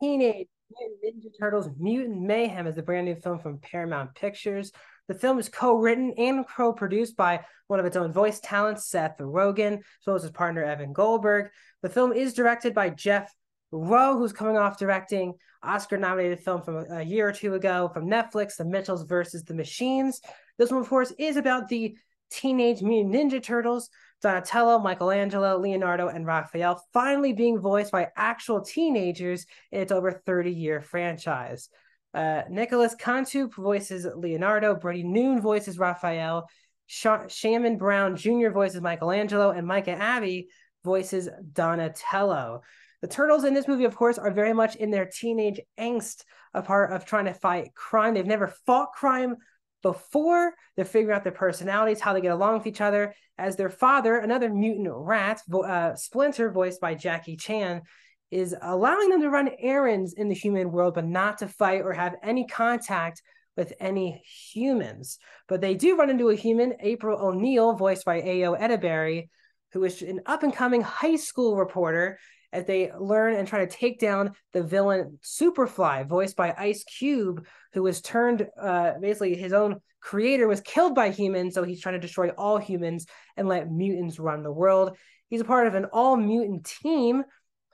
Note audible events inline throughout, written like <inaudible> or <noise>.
Teenage Ninja Turtles Mutant Mayhem is the brand new film from Paramount Pictures. The film is co-written and co-produced by one of its own voice talents, Seth Rogen, as well as his partner Evan Goldberg. The film is directed by Jeff Rowe, who's coming off directing Oscar-nominated film from a year or two ago from Netflix, The Mitchells versus the Machines. This one, of course, is about the Teenage Mutant Ninja Turtles, Donatello, Michelangelo, Leonardo, and Raphael finally being voiced by actual teenagers in its over 30 year franchise. Uh, Nicholas Cantu voices Leonardo, Brady Noon voices Raphael, Sh- Shamon Brown Jr. voices Michelangelo, and Micah Abbey voices Donatello. The turtles in this movie, of course, are very much in their teenage angst, a part of trying to fight crime. They've never fought crime before. They're figuring out their personalities, how they get along with each other. As their father, another mutant rat, uh, Splinter, voiced by Jackie Chan, is allowing them to run errands in the human world, but not to fight or have any contact with any humans. But they do run into a human, April O'Neil, voiced by Ayo Edebiri, who is an up and coming high school reporter as they learn and try to take down the villain Superfly, voiced by Ice Cube, who was turned uh, basically his own creator was killed by humans, so he's trying to destroy all humans and let mutants run the world. He's a part of an all mutant team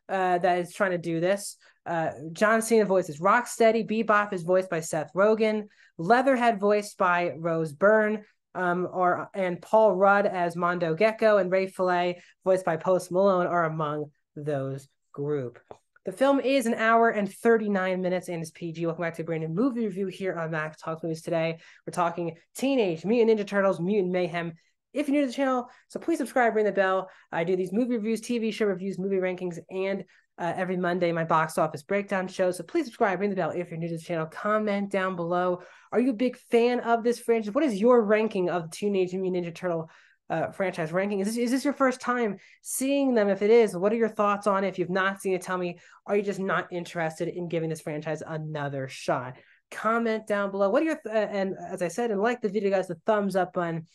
uh, that is trying to do this. Uh, John Cena voices Rocksteady. Bebop is voiced by Seth Rogen. Leatherhead voiced by Rose Byrne. Um, or and Paul Rudd as Mondo Gecko and Ray Fillet voiced by Post Malone are among those group. The film is an hour and 39 minutes and is PG. Welcome back to a brand new movie review here on Max Talks Movies today. We're talking Teenage Mutant Ninja Turtles Mutant Mayhem if you're new to the channel, so please subscribe, ring the bell. I do these movie reviews, TV show reviews, movie rankings, and uh, every Monday my box office breakdown show. So please subscribe, ring the bell if you're new to the channel. Comment down below. Are you a big fan of this franchise? What is your ranking of Teenage Mutant Ninja Turtle uh, franchise ranking? Is this, is this your first time seeing them? If it is, what are your thoughts on it? If you've not seen it, tell me. Are you just not interested in giving this franchise another shot? Comment down below. What are your th- and as I said, and like the video, guys, the thumbs up button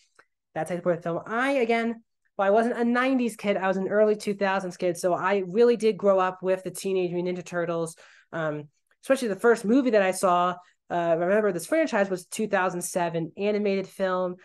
that type of film. I again, well, I wasn't a '90s kid. I was an early 2000s kid, so I really did grow up with the Teenage Mutant Ninja Turtles. Um, especially the first movie that I saw. Uh, remember this franchise was 2007 animated film.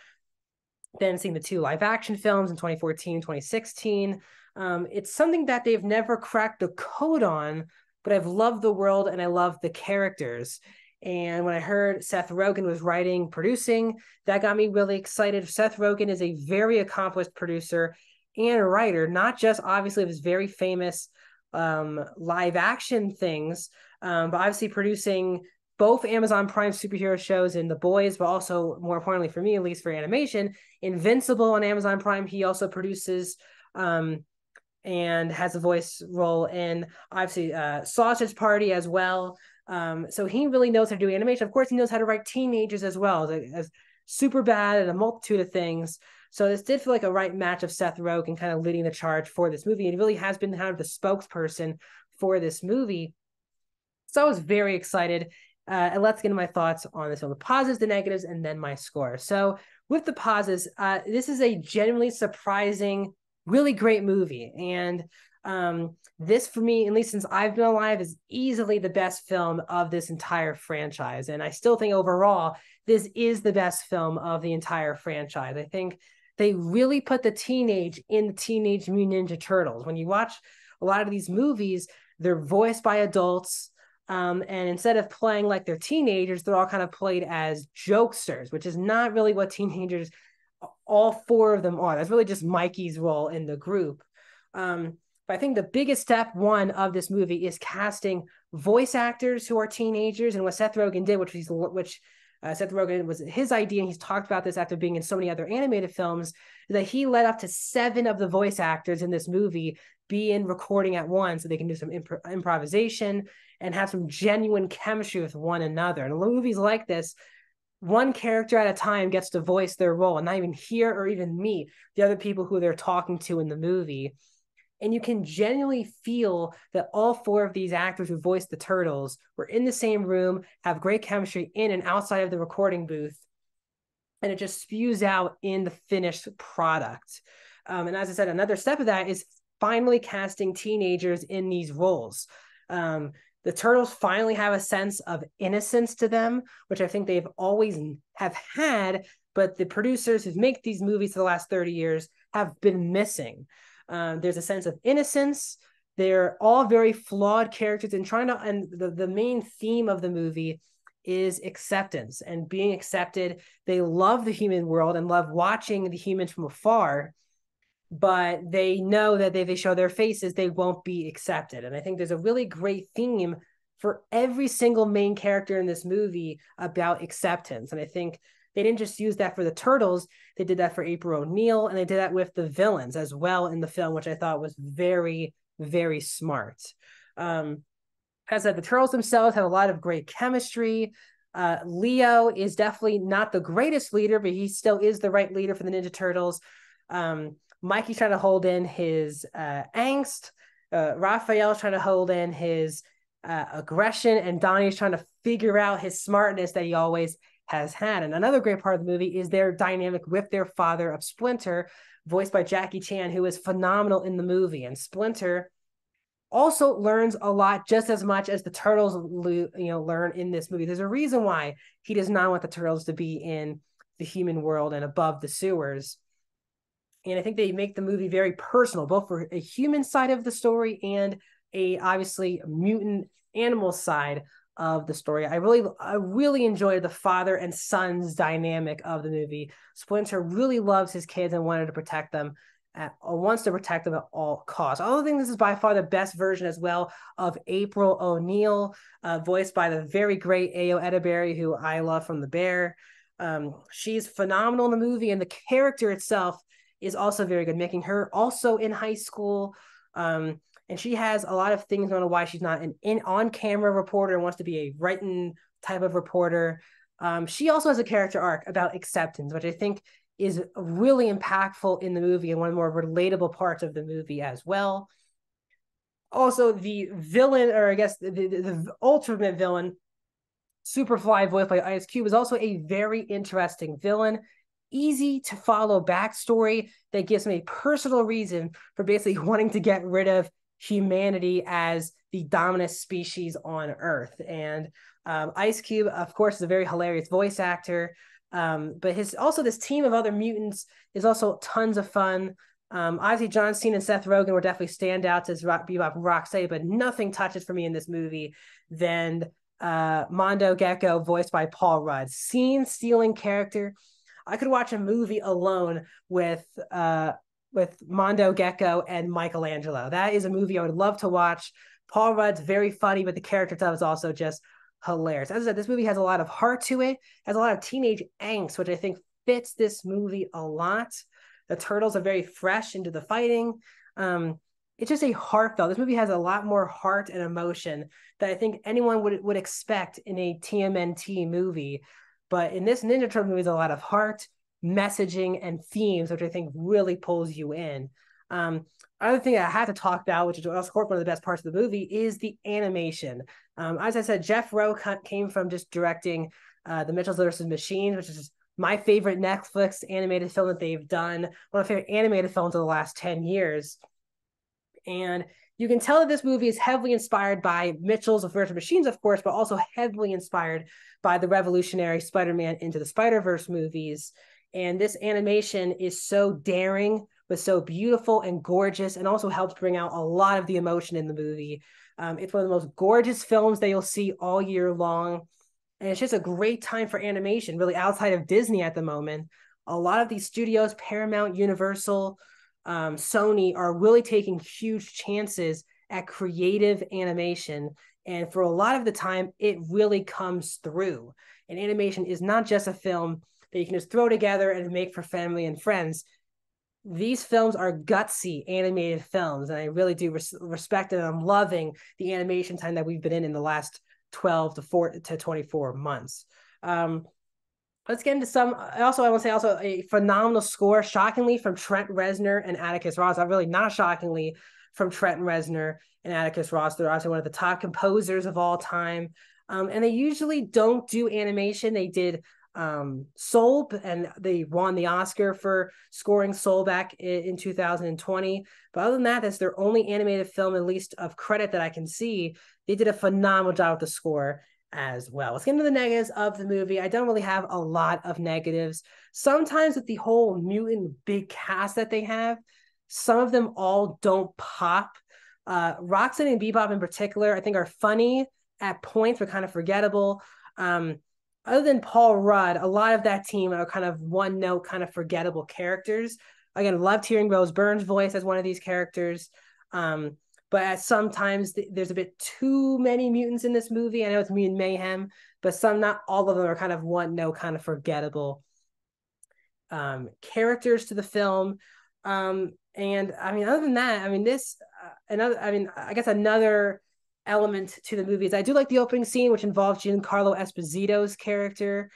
Then seeing the two live action films in 2014, 2016. Um, it's something that they've never cracked the code on, but I've loved the world and I love the characters. And when I heard Seth Rogen was writing, producing, that got me really excited. Seth Rogen is a very accomplished producer and writer, not just obviously of his very famous um, live action things, um, but obviously producing both Amazon Prime superhero shows in The Boys, but also more importantly for me, at least for animation, Invincible on Amazon Prime. He also produces um, and has a voice role in obviously uh, Sausage Party as well. Um, so he really knows how to do animation. Of course, he knows how to write teenagers as well, as, as Superbad and a multitude of things. So this did feel like a right match of Seth Rogen kind of leading the charge for this movie. And really has been kind of the spokesperson for this movie. So I was very excited. Uh, and let's get into my thoughts on this film, the positives, the negatives, and then my score. So with the pauses, uh, this is a genuinely surprising, really great movie. And um, this for me, at least since I've been alive, is easily the best film of this entire franchise. And I still think overall, this is the best film of the entire franchise. I think they really put the teenage in the Teenage Mutant Ninja Turtles. When you watch a lot of these movies, they're voiced by adults. Um, and instead of playing like they're teenagers, they're all kind of played as jokesters, which is not really what <laughs> teenagers, all four of them are. That's really just Mikey's role in the group. Um, but I think the biggest step one of this movie is casting voice actors who are teenagers, and what Seth Rogen did, which he's which uh, Seth Rogen was his idea, and he's talked about this after being in so many other animated films, that he led up to seven of the voice actors in this movie be in recording at once, so they can do some imp- improvisation and have some genuine chemistry with one another. And movies like this, one character at a time gets to voice their role and not even hear or even meet the other people who they're talking to in the movie and you can genuinely feel that all four of these actors who voiced the turtles were in the same room, have great chemistry in and outside of the recording booth, and it just spews out in the finished product. Um, and as I said, another step of that is finally casting teenagers in these roles. Um, the turtles finally have a sense of innocence to them, which I think they've always have had, but the producers who make these movies for the last 30 years have been missing. Um, there's a sense of innocence. They're all very flawed characters and trying to, and the, the main theme of the movie is acceptance and being accepted. They love the human world and love watching the humans from afar, but they know that if they show their faces, they won't be accepted. And I think there's a really great theme for every single main character in this movie about acceptance. And I think they didn't just use that for the turtles, they did that for April O'Neil and they did that with the villains as well in the film, which I thought was very, very smart. Um, as said, the turtles themselves have a lot of great chemistry. Uh, Leo is definitely not the greatest leader, but he still is the right leader for the Ninja Turtles. Um, Mikey's trying to hold in his uh, angst. Uh, Raphael's trying to hold in his uh, aggression, and Donnie's trying to figure out his smartness that he always has had. And another great part of the movie is their dynamic with their father of Splinter, voiced by Jackie Chan, who is phenomenal in the movie. And Splinter also learns a lot just as much as the turtles you know learn in this movie there's a reason why he does not want the turtles to be in the human world and above the sewers and i think they make the movie very personal both for a human side of the story and a obviously mutant animal side of the story i really i really enjoyed the father and son's dynamic of the movie splinter really loves his kids and wanted to protect them at, wants to protect them at all costs. I don't think this is by far the best version as well of April O'Neil, uh, voiced by the very great Ayo Edebiri, who I love from The Bear. Um, she's phenomenal in the movie, and the character itself is also very good, making her also in high school. Um, and she has a lot of things on why she's not an in on camera reporter and wants to be a written type of reporter. Um, she also has a character arc about acceptance, which I think is really impactful in the movie and one of the more relatable parts of the movie as well. Also, the villain, or I guess the, the, the ultimate villain, Superfly, voiced by Ice Cube, is also a very interesting villain. Easy to follow backstory that gives me a personal reason for basically <laughs> wanting to get rid of humanity as the dominant species on Earth. And um, Ice Cube, of course, is a very hilarious voice actor. Um, but his also this team of other mutants is also tons of fun. Um, obviously, John Cena and Seth Rogen were definitely standouts as Rock, Bebop but nothing touches for me in this movie than uh, Mondo Gecko, voiced by Paul Rudd. Scene stealing character. I could watch a movie alone with uh, with Mondo Gecko and Michelangelo. That is a movie I would love to watch. Paul Rudd's very funny, but the character stuff is also just hilarious. As I said, this movie has a lot of heart to it, has a lot of teenage angst, which I think fits this movie a lot. The turtles are very fresh into the fighting. Um, it's just a heartfelt. This movie has a lot more heart and emotion that I think anyone would would expect in a TMNT movie. But in this Ninja Turtle movie, there's a lot of heart, messaging, and themes, which I think really pulls you in. Um, other thing I had to talk about, which is also one of the best parts of the movie, is the animation. Um, as I said, Jeff Rowe came from just directing uh, The Mitchells versus Machines, which is my favorite Netflix animated film that they've done, one of my favorite animated films of the last 10 years. And you can tell that this movie is heavily inspired by Mitchells versus Machines, of course, but also heavily inspired by the revolutionary Spider Man Into the Spider Verse movies. And this animation is so daring was so beautiful and gorgeous and also helps bring out a lot of the emotion in the movie. Um, it's one of the most gorgeous films that you'll see all year long. And it's just a great time for animation, really outside of Disney at the moment. A lot of these studios, Paramount, Universal, um, Sony, are really taking huge chances at creative animation. And for a lot of the time, it really comes through. And animation is not just a film that you can just throw together and make for family and friends these films are gutsy animated films and i really do res- respect and i'm loving the animation time that we've been in in the last 12 to 4 to 24 months um let's get into some also i want to say also a phenomenal score shockingly from trent reznor and atticus ross. Not really not shockingly from trent reznor and atticus ross. They're also one of the top composers of all time. Um, and they usually don't do animation. They did um, Soul, and they won the Oscar for scoring Soul back in, in 2020. But other than that, that's their only animated film, at least of credit that I can see. they did a phenomenal job with the score as well. Let's get into the negatives of the movie. I don't really have a lot of negatives. Sometimes with the whole mutant big cast that they have, some of them all don't pop. Uh, Rocksteady and Bebop in particular, I think, are funny at points, but kind of forgettable. Um, other than Paul Rudd, a lot of that team are kind of one note, kind of forgettable characters. Again, loved hearing Rose Byrne's voice as one of these characters. Um, but sometimes th- there's a bit too many mutants in this movie. I know it's mutant mayhem, but some, not all of them, are kind of one no kind of forgettable um, characters to the film. Um, and I mean, other than that, I mean, this uh, another. I mean, I guess another element to the movie is I do like the opening scene, which involves Giancarlo Esposito's character.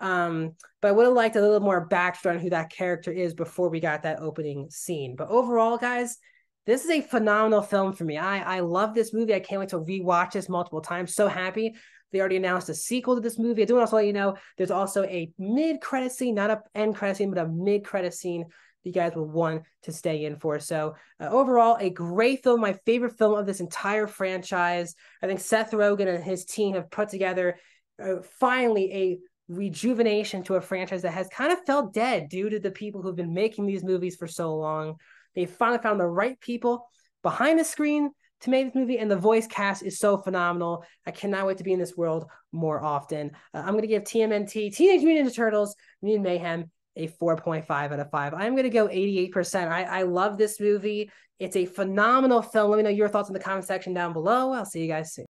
Um, but I would have liked a little more backstory on who that character is before we got that opening scene. But overall, guys, this is a phenomenal film for me. I I love this movie. I can't wait to rewatch this multiple times. So happy they already announced a sequel to this movie. I do want also let you know there's also a mid credit scene, not a end credit scene, but a mid credit scene that you guys will want to stay in for. So uh, overall, a great film, my favorite film of this entire franchise. I think Seth Rogen and his team have put together uh, finally a rejuvenation to a franchise that has kind of felt dead due to the people who've been making these movies for so long. They finally found the right people behind the screen to make this movie, and the voice cast is so phenomenal. I cannot wait to be in this world more often. Uh, I'm going to give TMNT, Teenage Mutant Ninja Turtles, Mutant Mayhem, a 4.5 out of 5. I'm going to go 88%. I, I love this movie. It's a phenomenal film. Let me know your thoughts in the comment section down below. I'll see you guys soon.